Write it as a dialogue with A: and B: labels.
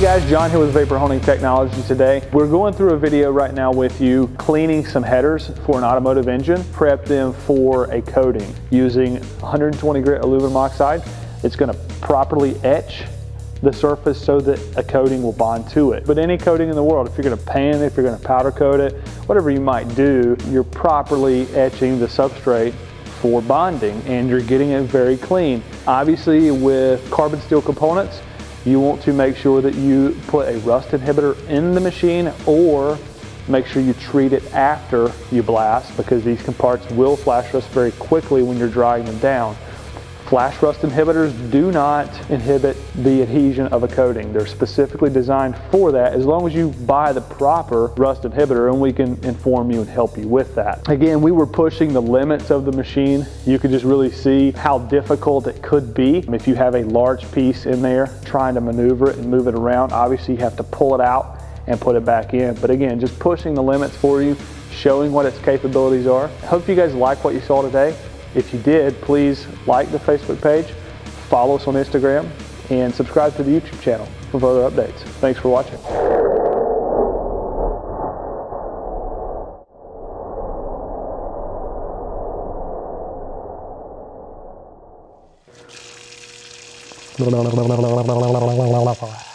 A: guys, John here with Vapor Honing Technology today. We're going through a video right now with you cleaning some headers for an automotive engine, prep them for a coating using 120 grit aluminum oxide. It's gonna properly etch the surface so that a coating will bond to it. But any coating in the world, if you're gonna paint it, if you're gonna powder coat it, whatever you might do, you're properly etching the substrate for bonding and you're getting it very clean. Obviously with carbon steel components, you want to make sure that you put a rust inhibitor in the machine or make sure you treat it after you blast because these parts will flash rust very quickly when you're drying them down. Flash rust inhibitors do not inhibit the adhesion of a coating. They're specifically designed for that as long as you buy the proper rust inhibitor and we can inform you and help you with that. Again, we were pushing the limits of the machine. You could just really see how difficult it could be if you have a large piece in there trying to maneuver it and move it around. Obviously you have to pull it out and put it back in. But again, just pushing the limits for you, showing what its capabilities are. Hope you guys like what you saw today. If you did, please like the Facebook page, follow us on Instagram, and subscribe to the YouTube channel for further updates. Thanks for watching.